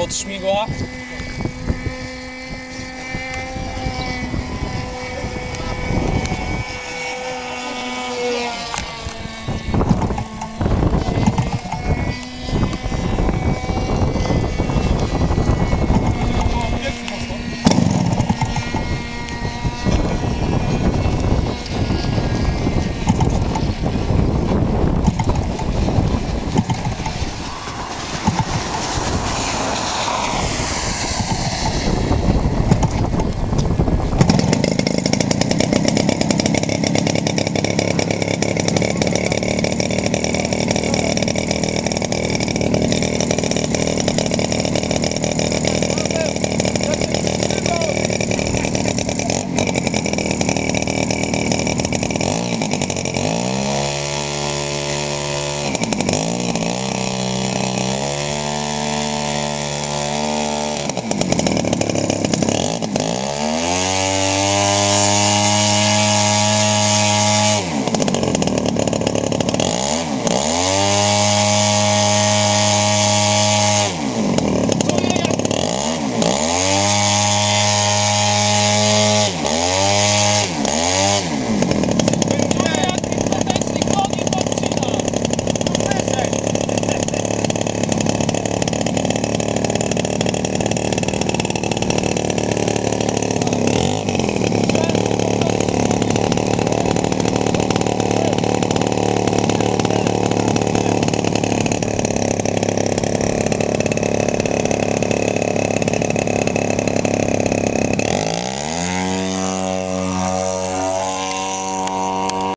od śmigła